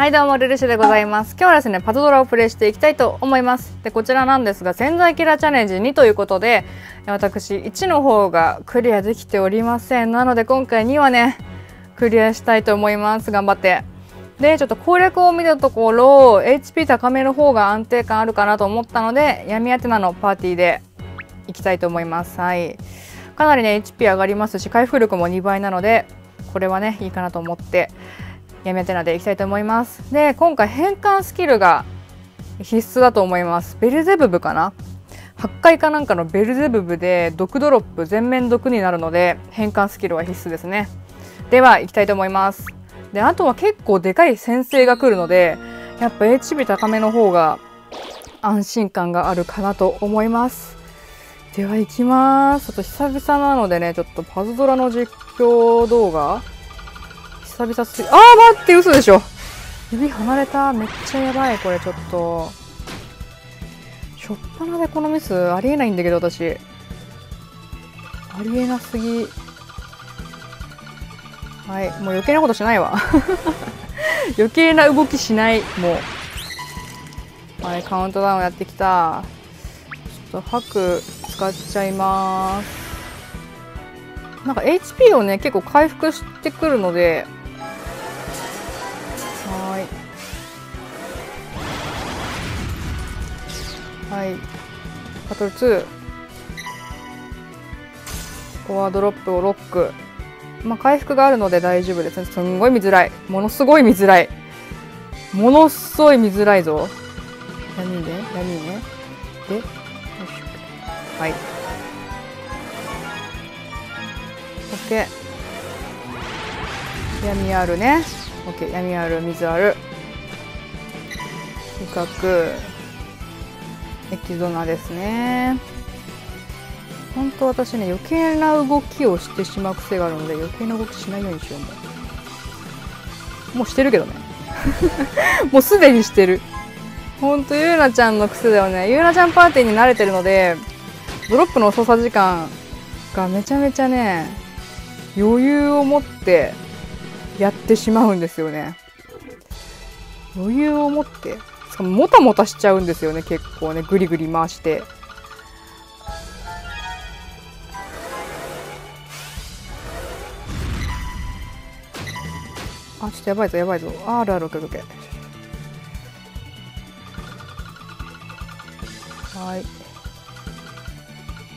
はいどうもルルシュでございます。今日はですねパズドラをプレイしていきたいと思います。でこちらなんですが潜在キラーチャレンジ2ということで私1の方がクリアできておりません。なので今回2はねクリアしたいと思います。頑張って。でちょっと攻略を見たところ HP 高めの方が安定感あるかなと思ったので闇アテナのパーティーでいきたいと思います。はい。かなりね HP 上がりますし回復力も2倍なのでこれはねいいかなと思って。闇アテナでいきたいと思います。で今回変換スキルが必須だと思います。ベルゼブブかな？破壊かなんかのベルゼブブで毒ドロップ全面毒になるので変換スキルは必須ですね。では行きたいと思います。であとは結構でかい先生が来るのでやっぱ HP 高めの方が安心感があるかなと思います。では行きます。ちょっと久々なのでねちょっとパズドラの実況動画久々すぎあー待って嘘でしょ。指離れた。めっちゃやばいこれちょっと。しょっぱなでこのミスありえないんだけど私。ありえなすぎ。はいもう余計なことしないわ。余計な動きしないもう。はいカウントダウンやってきた。ちょっと吐使っちゃいます。なんか HP をね結構回復してくるのではいはいバトル2ここはドロップをロックまあ、回復があるので大丈夫です。すんごい見づらい。ものすごい見づらい。ものすごい見づらいぞ。何で何ね？で、よしはい。OK。闇あるね。OK。闇ある、水ある。威嚇。エキゾナですね。本当私ね余計な動きをしてしまう癖があるので余計な動きしないようにしようもうもうしてるけどね もうすでにしてるほんとゆうなちゃんの癖だよねゆうなちゃんパーティーに慣れてるのでドロップの操作時間がめちゃめちゃね余裕を持ってやってしまうんですよね余裕を持ってしかももたもたしちゃうんですよね結構ねぐりぐり回してあ、ちょっとやばいぞ、やばいぞ。あ、るある、オッケーオッケー。はい。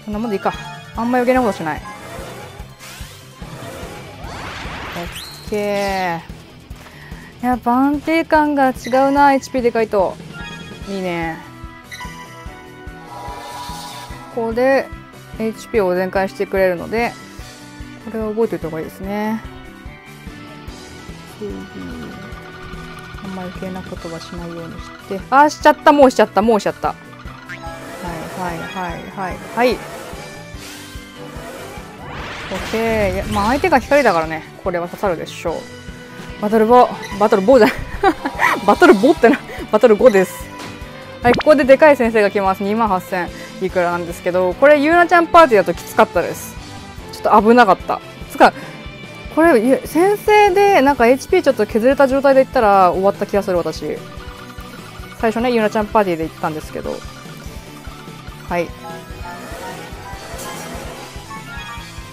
こんなもんでいいか。あんま余計なことしない。ケー。やっぱ安定感が違うな、HP でかいと。いいね。ここで HP を全開してくれるので、これを覚えておいた方がいいですね。あんま余計なことはしないようにしてああしちゃったもうしちゃったもうしちゃったはいはいはいはいはい OK まあ相手が光だからね。これは刺さるでしょう。バトルボバトルボじゃ バトルボってなバトル5です。はいここででかい先生が来ます。2万8000いくらなんですけど。これゆうなちゃんパーティーだときつかったです。ちょっと危なかった。つかこれ先生でなんか HP ちょっと削れた状態でいったら終わった気がする私。最初ねゆうなちゃんパーティーで行ったんですけど。はい。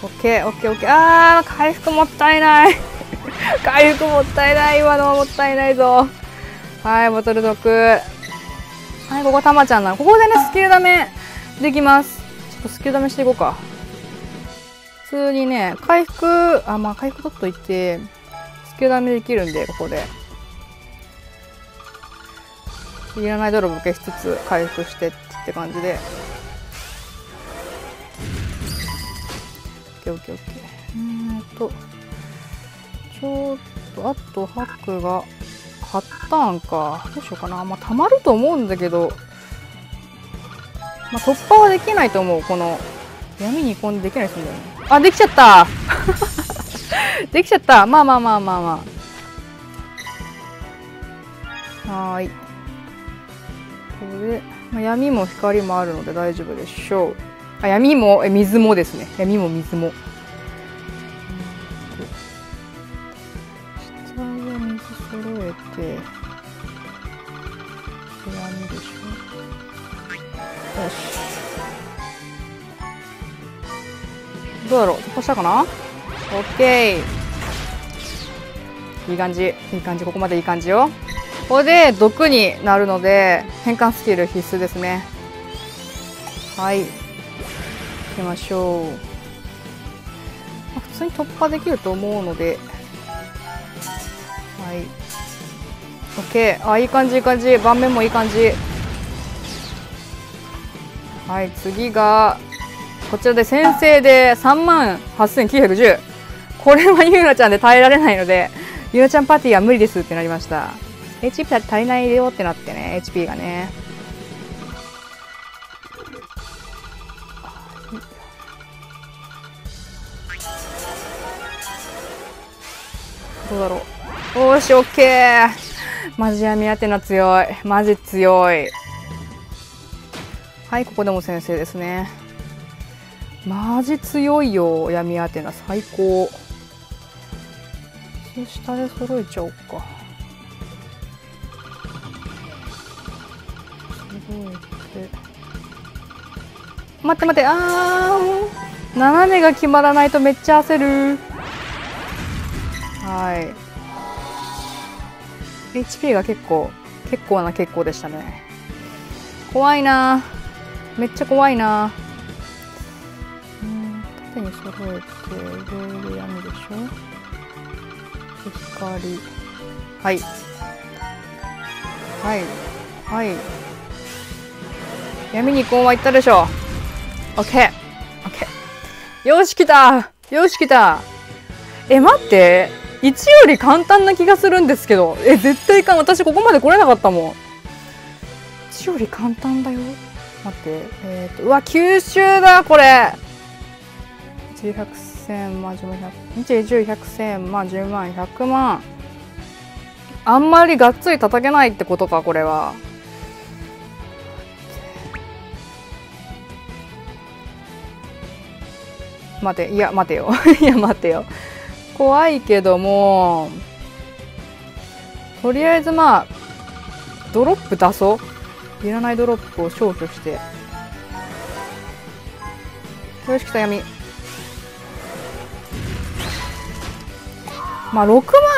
オッケーオッケーオッケー。あー回復もったいない。回復もったいない。今のはもったいないぞ。はいボトル毒。はいここたまちゃんなここでねスキルダメできます。ちょっとスキルダメしていこうか。普通にね、回復、あ、まあ回復取っといて、スキルダメできるんで、ここで。いらない泥も消しつつ回復してって感じで。オッケーオッケー。うんと、ちょっと、あとハックが8ターンか。どうしようかな。まあ、たまると思うんだけど、まあ、突破はできないと思う。この、闇に込んでできないですんだよね。あ、できちゃった できちゃったまあまあまあまあまあ。はーい。これで、まあ、闇も光もあるので大丈夫でしょう。あ、闇も、水もですね。闇も水も。下で水揃えて、闇でしょ。よし。どうだろう。突破したかな？オッケー。いい感じ。いい感じ。ここまでいい感じよ。ここで毒になるので変換スキル必須ですね。はい。行きましょう、まあ、普通に突破できると思うので。はい。OK あいい感じいい感じ。盤面もいい感じ。はい次がこちらで先制で3万8910これはゆうなちゃんで耐えられないのでゆうなちゃんパーティーは無理ですってなりました。HP 足りないよってなってね HP がね。どうだろう。おしオッケー。マジ闇アテナ強い。マジ強い。はいここでも先生ですね。マジ強いよ闇アテナ。最高。下で揃えちゃおうか。揃えて。待って待って。あー斜めが決まらないとめっちゃ焦る。はい。HP が結構結構な結構でしたね。怖いな。めっちゃ怖いな。うん縦に揃えて上で闇でしょ？光。はい。はい。はい。闇にコンはいったでしょ OK OK よし来た。よし来た。え待って。1より簡単な気がするんですけど。え絶対か私ここまで来れなかったもん。1より簡単だよ。待って。えっ、ー、とうわ九州だこれ。1 100千万10万1 1 100千万10万100万。あんまりがっつり叩けないってことかこれは。待て。いや待てよ。いや待てよ。怖いけどもとりあえずまあドロップ出そう。いらないドロップを消去して。よし来た闇。まあ6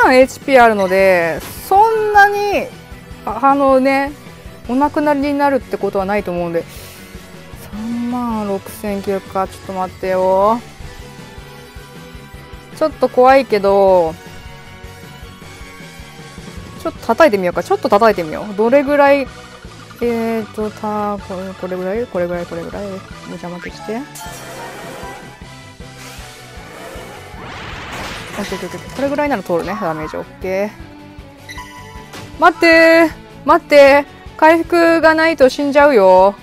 万 HP あるのでそんなにあのねお亡くなりになるってことはないと思うんで。3万6000か。ちょっと待ってよ。ちょっと怖いけどちょっと叩いてみようか。ちょっと叩いてみよう。どれぐらいえーとたこれこれぐらい？これぐらい？これぐらい？邪魔消して。これぐらいなら通るね。ダメージ。オッケー。待って待って回復がないと死んじゃうよ。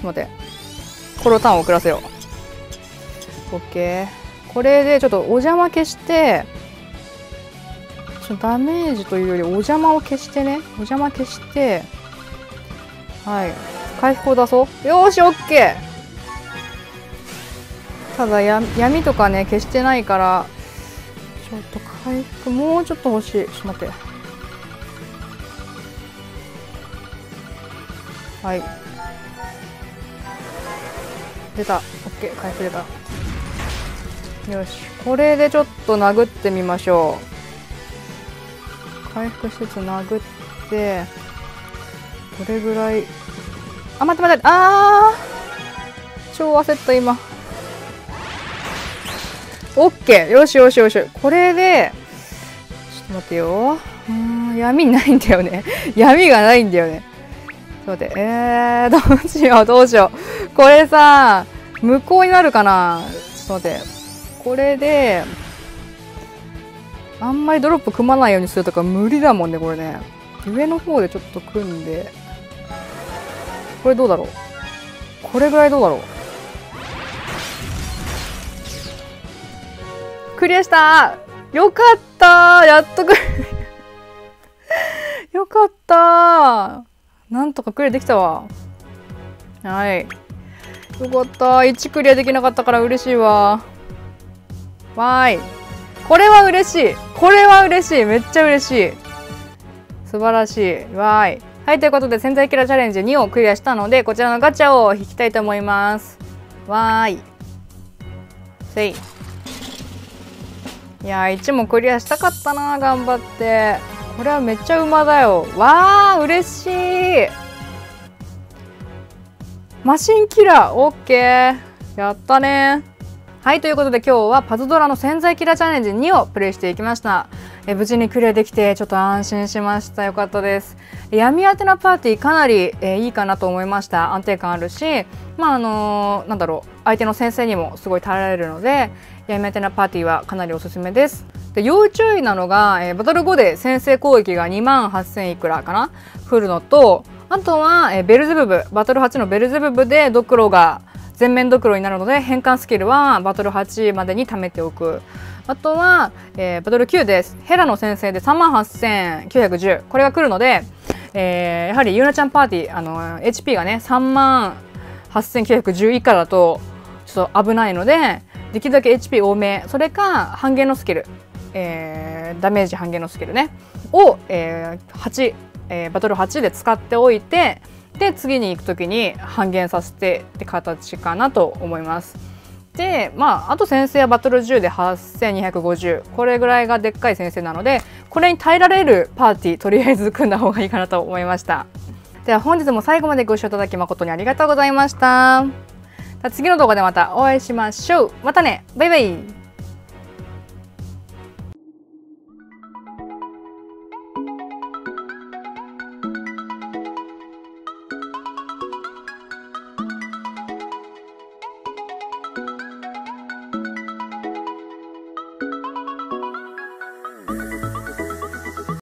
ちょっと待って。これをターンを遅らせよう。オッケー。これでちょっとお邪魔消してちょダメージというよりお邪魔を消してね。お邪魔消してはい。回復を出そう。よしオッケー。ただや闇とかね消してないからちょっと回復もうちょっと欲しい。ちょっと待って。はい。出た。オッケー。回復出た。よし。これでちょっと殴ってみましょう。回復しつつ殴ってどれぐらい。あ待って待って。あー。超焦った今。オッケー。よしよしよし。これでちょっと待ってよ。うん闇ないんだよね。闇がないんだよね。そうでえー、どうしようどうしよう。これさ無効になるかな。ちょっと待って。これであんまりドロップ組まないようにするとか無理だもんねこれね。上の方でちょっと組んで。これどうだろう？これぐらいどうだろう？クリアした！よかった！やっとく。よかった！なんとかクリアできたわ。はい。よかった。1クリアできなかったから嬉しいわ。わーい。これは嬉しい。これは嬉しい。めっちゃ嬉しい。素晴らしい。わーい。はいということで潜在キラチャレンジ2をクリアしたのでこちらのガチャを引きたいと思います。わーい。せい。いやー1もクリアしたかったな頑張って。これはめっちゃ馬だよ。わー嬉しい。マシンキラーオッケー。やったね。はいということで今日はパズドラの潜在キラチャレンジ2をプレイしていきました。え無事にクリアできてちょっと安心しました。よかったです。闇当てなパーティーかなり、えいいかなと思いました。安定感あるしまああのー、なんだろう。相手の先生にもすごい耐えられるので闇当てなパーティーはかなりおすすめです。で要注意なのが、え、バトル後で先制攻撃が2万8000いくらかな？降るのとあとは、え、ベルゼブブバトル8のベルゼブブでドクロが全面ドクロになるので変換スキルはバトル8までに貯めておく。あとは、えー、バトル9です。ヘラの先生で3万8910これが来るので、えー、やはりゆうなちゃんパーティーあの HP がね3万8910以下だとちょっと危ないのでできるだけ HP 多め。それか半減のスキル、えー、ダメージ半減のスキルね。を、えー、8、えー、バトル8で使っておいてで次に行く時に半減させてって形かなと思います。でまああと先生はバトル10で8250これぐらいがでっかい先生なのでこれに耐えられるパーティーとりあえず組んだ方がいいかなと思いました。では本日も最後までご視聴いただき誠にありがとうございました。次の動画でまたお会いしましょう。またね。バイバイ。